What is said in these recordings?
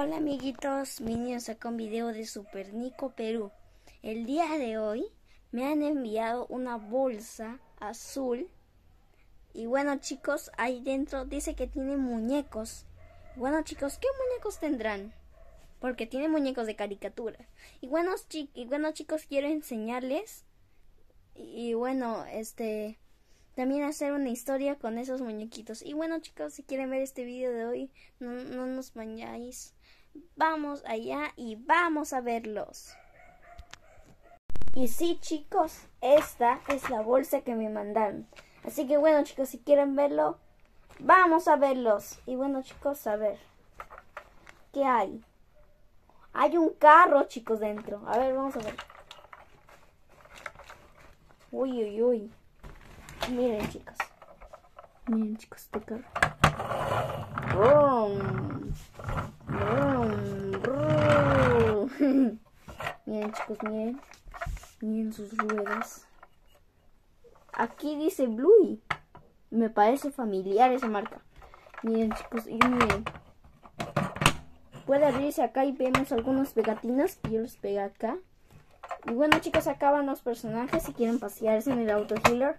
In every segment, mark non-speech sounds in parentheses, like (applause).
Hola amiguitos, vine acá un video de Super Nico Perú. El día de hoy me han enviado una bolsa azul. Y bueno chicos, ahí dentro dice que tiene muñecos. Bueno chicos, ¿qué muñecos tendrán? Porque tiene muñecos de caricatura. Y bueno, y bueno chicos, quiero enseñarles. Y bueno, este también hacer una historia con esos muñequitos. Y bueno chicos, si quieren ver este video de hoy, no, no nos bañáis. Vamos allá y vamos a verlos. Y sí chicos, esta es la bolsa que me mandaron. Así que bueno chicos, si quieren verlo, vamos a verlos. Y bueno chicos, a ver. ¿Qué hay? Hay un carro chicos dentro. A ver, vamos a ver. Uy, uy, uy. Miren, chicos. Miren, chicos, este carro. (laughs) miren, chicos, miren. Miren sus ruedas. Aquí dice Bluey. Me parece familiar esa marca. Miren, chicos, y miren. Puede abrirse acá y vemos algunas pegatinas. Yo los pego acá. Y bueno, chicos, acaban los personajes si quieren pasearse en el auto healer.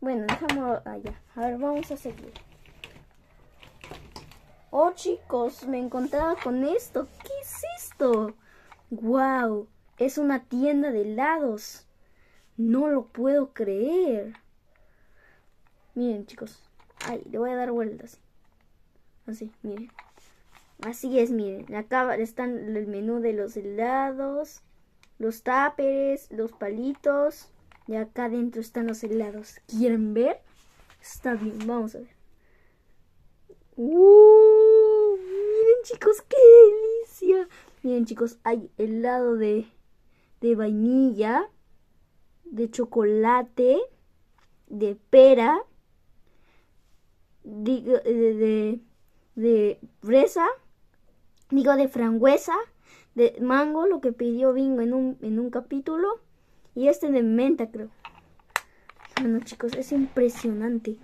Bueno, dejamos allá. A ver, vamos a seguir. Oh, chicos, me encontraba con esto. ¿Qué es esto? ¡Wow! Es una tienda de helados. No lo puedo creer. Miren, chicos. Ay, le voy a dar vueltas. Así, miren. Así es, miren. Acá están el menú de los helados, los táperes, los palitos. Y acá adentro están los helados. ¿Quieren ver? Está bien, vamos a ver. ¡Uh! Miren chicos, qué delicia. Miren chicos, hay helado de, de vainilla, de chocolate, de pera, digo, de, de, de fresa, digo de frangüesa, de mango, lo que pidió Bingo en un, en un capítulo y este de menta, creo. Bueno, chicos, es impresionante.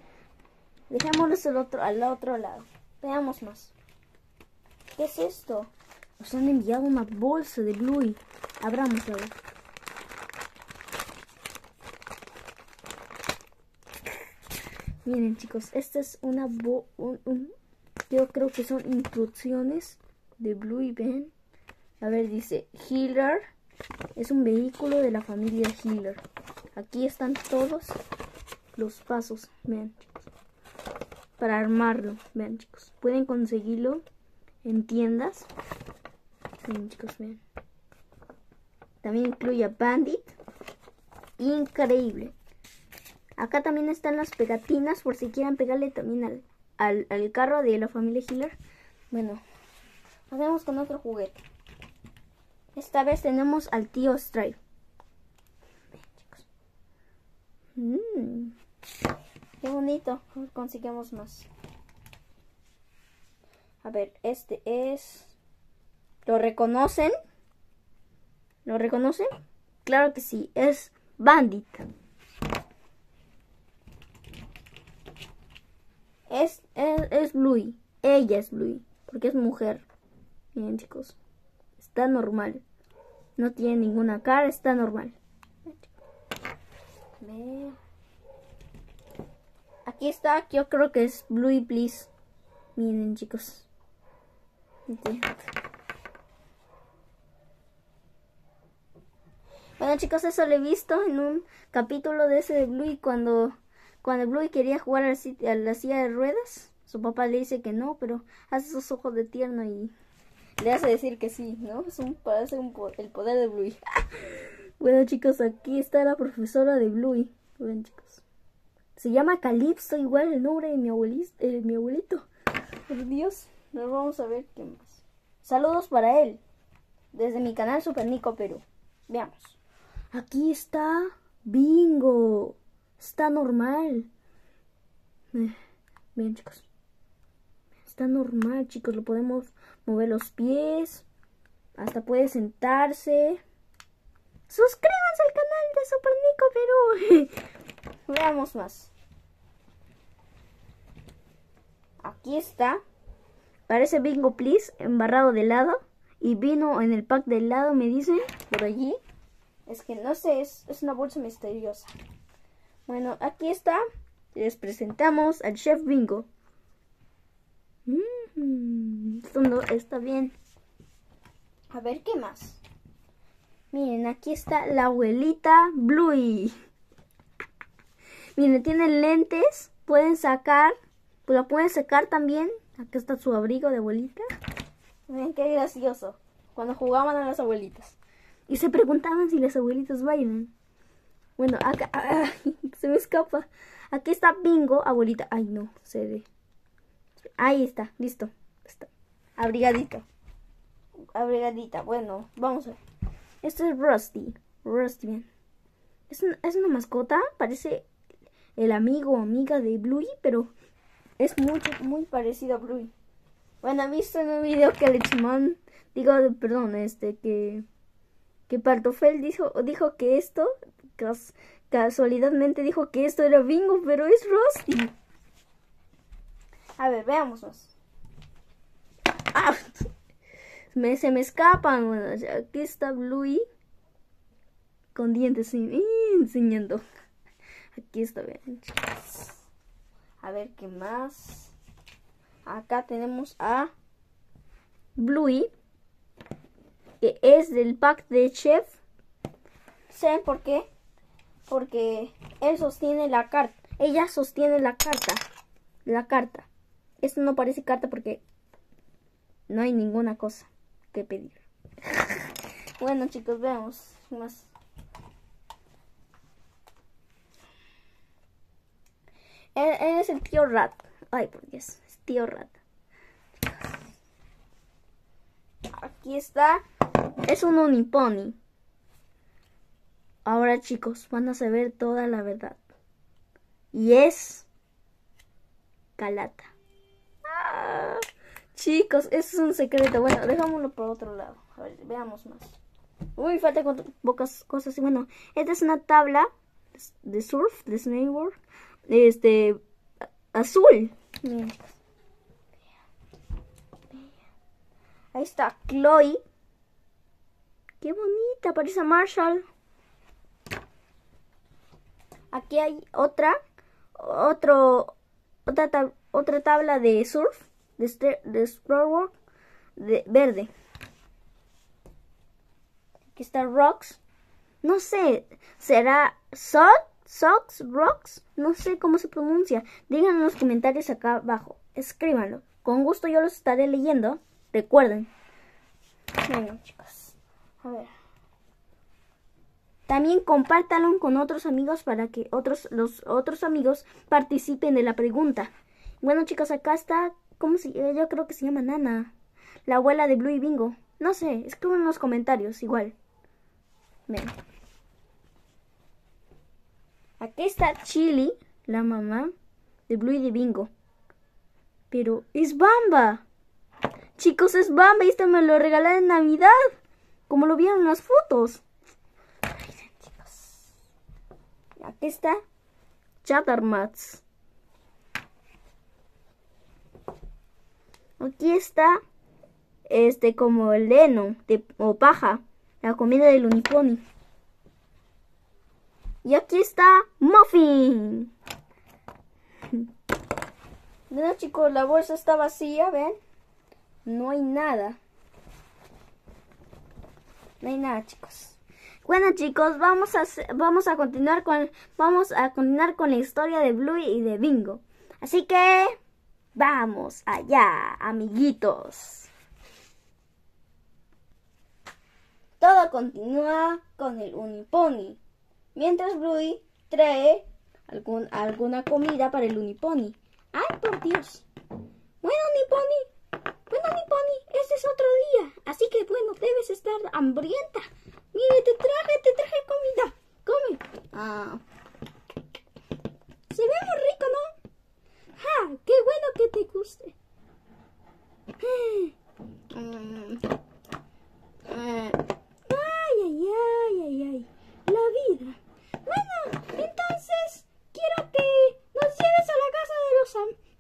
Dejémonos el otro, al otro lado. Veamos más. ¿Qué es esto? Nos han enviado una bolsa de Bluey. Abramos la Miren chicos, esta es una yo creo que son instrucciones de Bluey, ven. A ver, dice Healer es un vehículo de la familia Healer. Aquí están todos los pasos, vean chicos, para armarlo, vean chicos. Pueden conseguirlo en tiendas. Vean chicos, vean. También incluye a Bandit. Increíble. Acá también están las pegatinas por si quieren pegarle también al, al, carro de la familia Healer. Bueno, vamos con otro juguete. Esta vez tenemos al tío Stripe. Mmm. Qué bonito. Conseguimos más. A ver, este es... ¿Lo reconocen? ¿Lo reconocen? Claro que sí. Es Bandit. Es, es, es. Ella es Bluey. Porque es mujer. Miren, chicos. Está normal. No tiene ninguna cara, está normal. Aquí está, yo creo que es Bluey Please. Miren chicos. Bueno chicos, eso lo he visto en un capítulo de ese de Bluey cuando, cuando Bluey quería jugar a la silla de ruedas. Su papá le dice que no, pero hace sus ojos de tierno y le hace decir que sí, ¿no? Es un, parece un, el poder de Bluey. (laughs) bueno, chicos, aquí está la profesora de Bluey. Ven, chicos. Se llama Calipso, igual el nombre de mi abuelito. Eh. Por Dios, nos vamos a ver qué más. Saludos para él. Desde mi canal Super Nico Perú. Veamos. Aquí está Bingo. Está normal. Eh, bien, chicos. Está normal, chicos. Lo podemos mover los pies. Hasta puede sentarse. Suscríbanse al canal de Super Nico Perú. (laughs) Veamos más. Aquí está Parece Bingo Please, embarrado de helado. Y vino en el pack de helado, me dicen, por allí. Es que no sé, es, es una bolsa misteriosa. Bueno, aquí está. Les presentamos al Chef Bingo. Mm, esto no está bien. A ver, ¿qué más? Miren, aquí está la abuelita Bluey. Miren, tiene lentes. Pueden sacar. Pues la pueden sacar también. Aquí está su abrigo de abuelita. Miren qué gracioso. Cuando jugaban a las abuelitas. Y se preguntaban si las abuelitas bailan. Bueno, acá (laughs) se me escapa. Aquí está Bingo, abuelita. Ay, no, se ve. Ahí está, listo. Está. Abrigadito. Abrigadita. Bueno, vamos a ver. Esto es Rusty. Rusty, bien. Es una, es una mascota. Parece el amigo o amiga de Bluey, pero es muy, muy parecido a Bluey. Bueno, he visto en un video que Lechman, digo, perdón, este, que, que Partofel dijo, dijo que esto, cas, casualidadmente dijo que esto era Bingo, pero es Rusty. A ver, veamos más. ¡Ah! (laughs) Me, se me escapan. Bueno, aquí está Bluey con dientes enseñando. (laughs) Aquí está, chicos. A ver qué más. Acá tenemos a Bluey, que es del pack de Chef. ¿Saben por qué? Porque él sostiene la carta. Ella sostiene la carta. La carta. Esto no parece carta porque no hay ninguna cosa que pedir. (laughs) bueno chicos, veamos más. Es el tío Rat. Ay, por Dios, es tío Rat. Aquí está. Es un unipony. Ahora chicos, van a saber toda la verdad. Y es Calata. Chicos, eso es un secreto. Bueno, dejámoslo por otro lado. A ver, veamos más. Uy, falta pocas cosas. Bueno, esta es una tabla de surf, de snowboard. Este, azul. Ahí está Chloe. Qué bonita, parece Marshall. Aquí hay otra, otro, otra, otra tabla de surf, de, de de verde. Aquí está Rocks. No sé, ¿será Salt? Socks, Rocks? No sé cómo se pronuncia. Díganlo en los comentarios acá abajo. Escríbanlo. Con gusto yo los estaré leyendo. Recuerden. Bueno, chicos. A ver. También compártalo con otros amigos para que otros, los otros amigos participen de la pregunta. Bueno, chicos, acá está, ¿cómo se Yo creo que se llama Nana. La abuela de Blue y Bingo. No sé, escriban en los comentarios, igual. Ven. Aquí está Chili, la mamá de Blue y de Bingo. Pero es Bamba. Chicos, es Bamba y esto me lo regalaron en Navidad. Como lo vieron en las fotos. Aquí está Chattermats. Aquí está este como el heno de, o paja, la comida del unipony. Y aquí está Muffin. (laughs) Bueno chicos, la bolsa está vacía, ¿ven? No hay nada. No hay nada, chicos. Bueno chicos, vamos a vamos a continuar con vamos a continuar con la historia de Blue y de Bingo. Así que vamos allá, amiguitos. Todo continúa con el Unipony, mientras Bluey trae algún, alguna comida para el Unipony. ¡Ay, por Dios! Bueno, Unipony, bueno, Unipony, este es otro día, así que bueno, debes estar hambrienta. Mire, te traje, te traje comida. Come. Ah. Se ve muy rico, ¿no? ¡Ja! ¡Qué bueno que te guste! Mm. ay, ay, ay, ay, ay. La vida. Bueno, entonces quiero que nos lleves a la casa de los,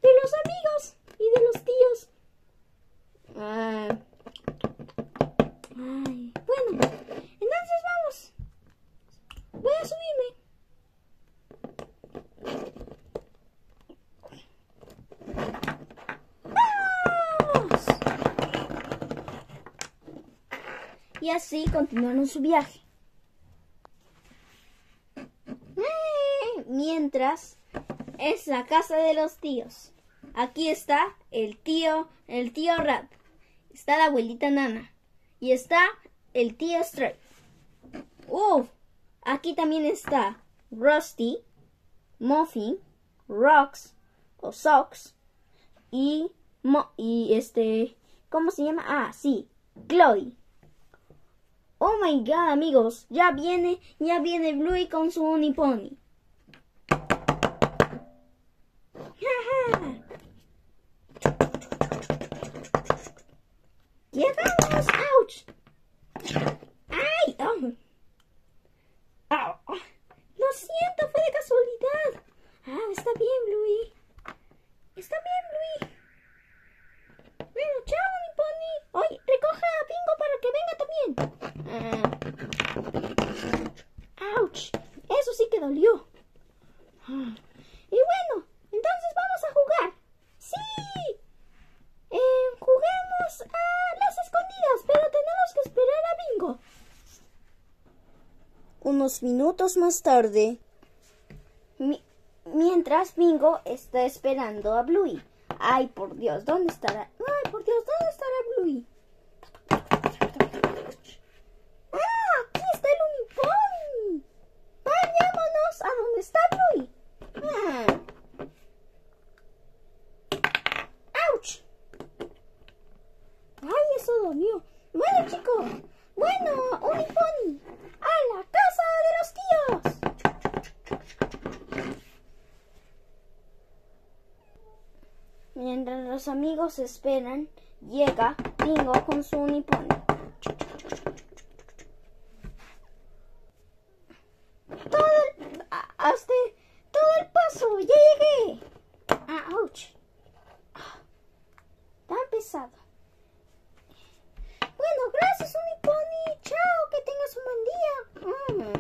de los amigos y de los tíos. Y así continuaron su viaje. Eh, mientras es la casa de los tíos. Aquí está el tío, el tío Rat. Está la abuelita Nana. Y está el tío Stray. Uf, aquí también está Rusty, Muffin, Rocks o Socks y, y este, ¿cómo se llama? Ah, sí, Chloe. Oh my god, amigos, ya viene, ya viene Bluey con su Unipony. ¡Llegamos! ¡Ouch! ¡Ay! Oh. Oh. Lo siento, fue de casualidad. Ah, está bien, Bluey. Está bien, Bluey. Bueno, chao, mi pony. Oye, recoja a Bingo para que venga también. Ah. ¡Auch! Eso sí que dolió. Ah. Y bueno, entonces vamos a jugar. ¡Sí! Eh, juguemos a las escondidas, pero tenemos que esperar a Bingo. Unos minutos más tarde, mi mientras Bingo está esperando a Bluey. Ay, por Dios, ¿dónde estará? Ay, por Dios, ¿dónde estará Bluey? ¡Ah! Aquí está el Unipony. Vayámonos a donde está Bluey. Ah. ¡Auch! ¡Ay, eso dolió! Bueno, chicos. Bueno, Unipony. ¡A la casa de los tíos! Mientras los amigos esperan, llega Bingo con su Unipony. Todo el, hasta todo el paso, ya llegué. Ah, ouch. Tan pesado. Bueno, gracias Unipony. Chao, que tengas un buen día. Mm.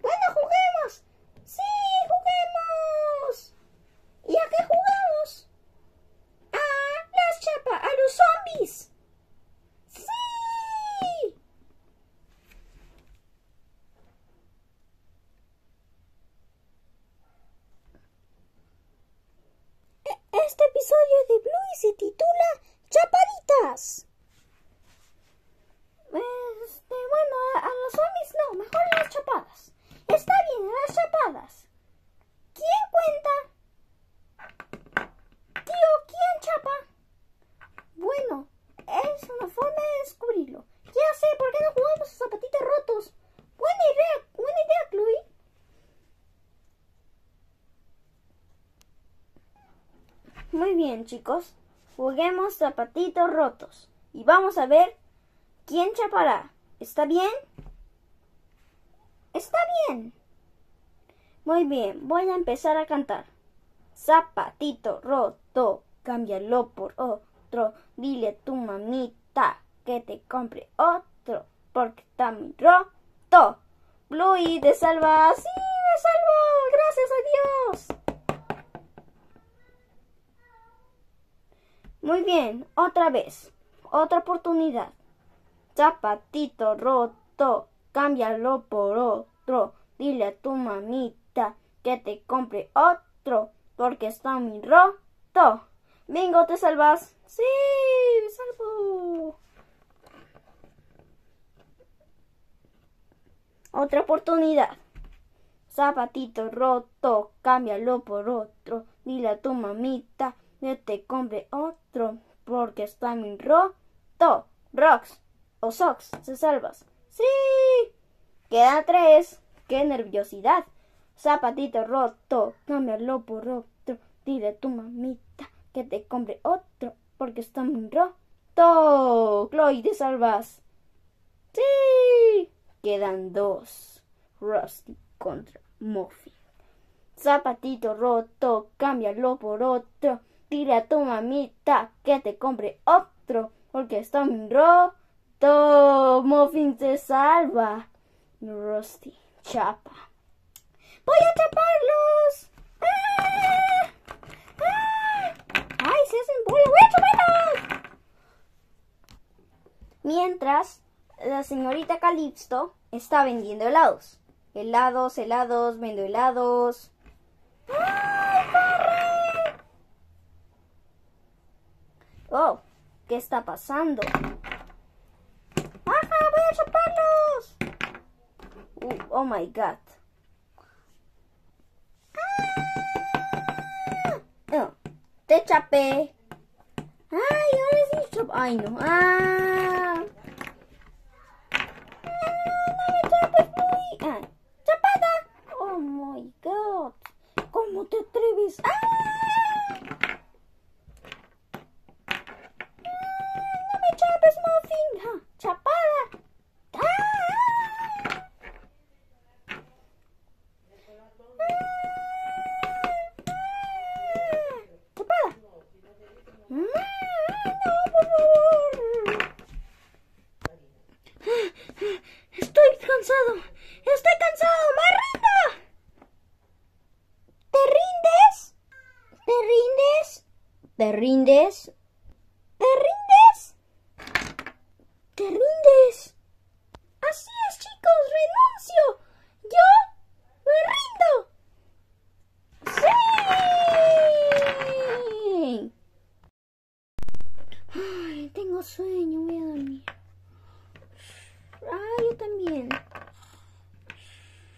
Bueno, juguemos. Sí, juguemos. ¿Y a qué jugamos? A las chapas, a los zombies. Sí. Este episodio de Bluey se titula Chapaditas. Este, bueno, a, a los zombies no, mejor a las chapadas. Está bien, a las chapadas. ¿Quién cuenta? Tío, ¿quién chapa? Bueno, es una forma de descubrirlo. Ya sé, ¿por qué no jugamos a zapatitos rotos? Buena idea, buena idea, Chloe. Muy bien, chicos. Juguemos zapatitos rotos. Y vamos a ver quién chapará. ¿Está bien? Está bien. Muy bien, voy a empezar a cantar. Zapatito roto, cámbialo por otro. Dile a tu mamita que te compre otro, porque está muy roto. Bluey, te salva. Sí, me salvo. Gracias a Dios. Muy bien, otra vez. Otra oportunidad. Zapatito roto, cámbialo por otro. Dile a tu mamita que te compre otro, porque está muy roto. Bingo, ¿te salvas? Sí, me salvo. Otra oportunidad. Zapatito roto, cámbialo por otro. Dile a tu mamita que te compre otro, porque está muy roto. Rocks o socks, ¿se salvas? Sí. Queda tres. ¡Qué nerviosidad! Zapatito roto, cámbialo por otro. Dile a tu mamita que te compre otro, porque está muy roto. Chloe, ¿te salvas? Sí. Quedan dos. Rusty contra Muffin. Zapatito roto, cámbialo por otro. Dile a tu mamita que te compre otro, porque está muy roto. Muffin se salva. Rusty chapa. ¡Voy a chaparlos! ¡Ah! ¡Ah! ¡Ay, se hacen bola! ¡Voy a chaparlos! Mientras la señorita Calipsto está vendiendo helados. Helados, helados, vendo helados. ¡Ay, Oh, ¿qué está pasando? ¡Ajá, voy a chaparlos! Uh, oh my god. ¡Ah! Oh, te chapé. Ay, ahora sí chap Ay, no. Ah. Muy. Ah. Chapada. Oh my god. ¿Cómo te atreves? ¡Ah! No me chapes, Muffin. Ah, chapada. ¡Ah! Chapada. No, por favor. Estoy cansado. Estoy cansado. ¡Me rindo! ¿Te rindes? ¿Te rindes? ¿Te rindes? ¿Te rindes? ¿Te rindes? Así es, chicos. Renuncio. Yo me rindo. ¡Sí! Ay, tengo sueño, voy a dormir. Ah, yo también.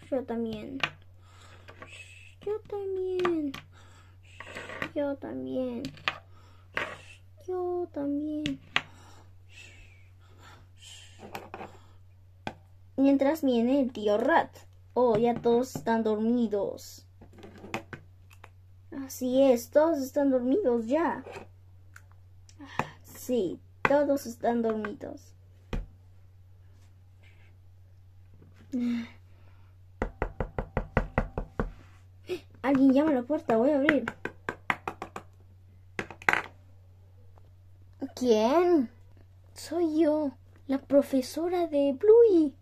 Yo también. Yo también. Yo también. Mientras viene el tío Rat. Oh, ya todos están dormidos. Así es, todos están dormidos ya. Sí, todos están dormidos. Alguien llama a la puerta, voy a abrir. ¿Quién? Soy yo, la profesora de Bluey.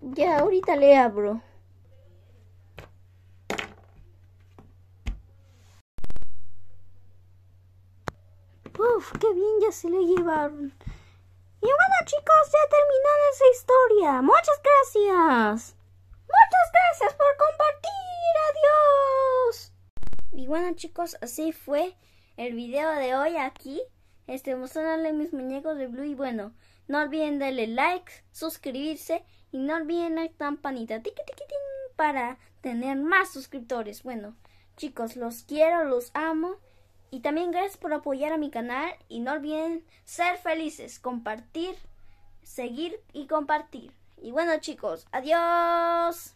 Ya, ahorita le abro. Uf, qué bien ya se le llevaron. Y bueno chicos, ya terminó esa historia. Muchas gracias. Muchas gracias por compartir. Adiós. Y bueno chicos, así fue el video de hoy aquí. Este, mostrarle mis muñecos de Blue. Y bueno, no olviden darle like, suscribirse y no olviden la campanita para tener más suscriptores. Bueno, chicos, los quiero, los amo. Y también gracias por apoyar a mi canal y no olviden ser felices, compartir, seguir y compartir. Y bueno chicos, adiós.